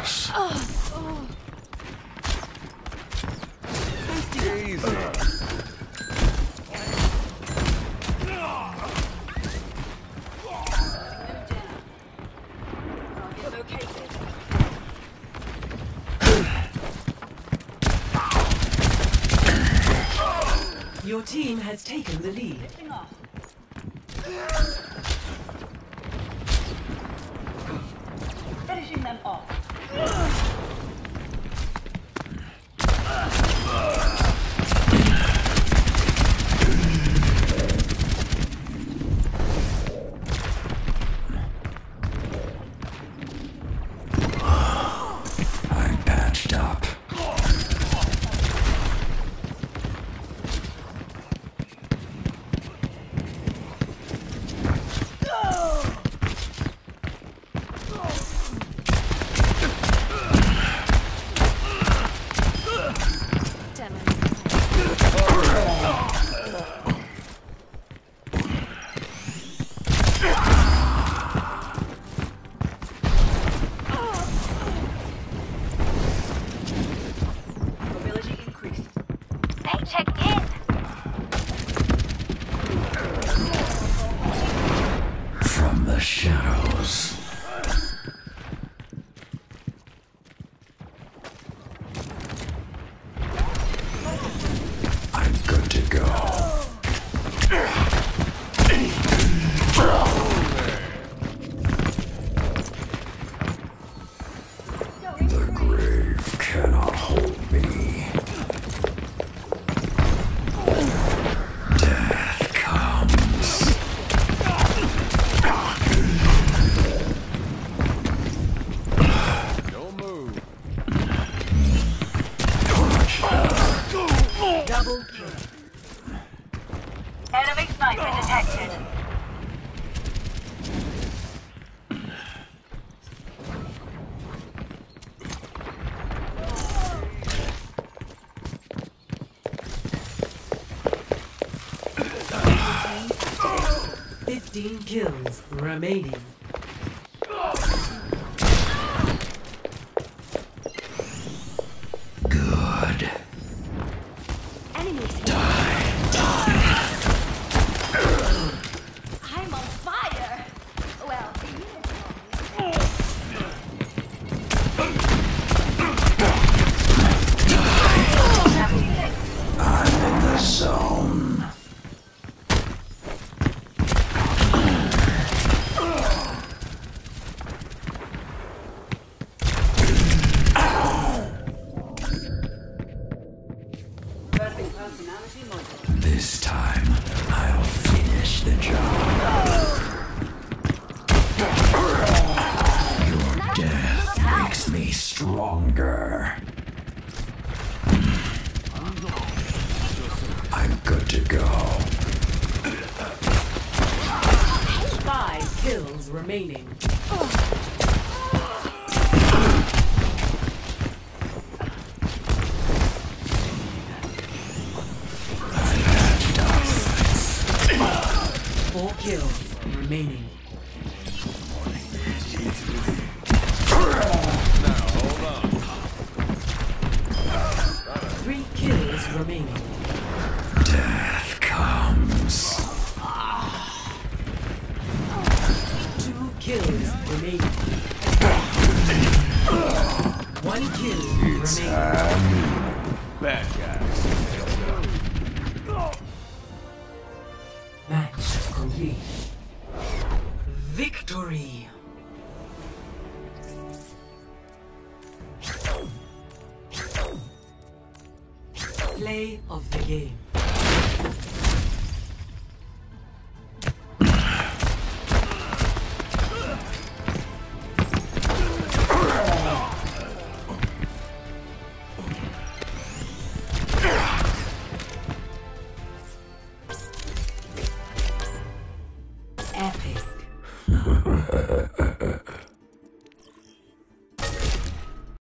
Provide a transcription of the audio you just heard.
Dangerous. Your team has taken the lead. They checked Double kill. Enemy sniper detected. Fifteen kills remaining. Remaining. Four kills remaining. Three kills remaining. One kill. Bad guys. Match complete. Victory. Play of the game.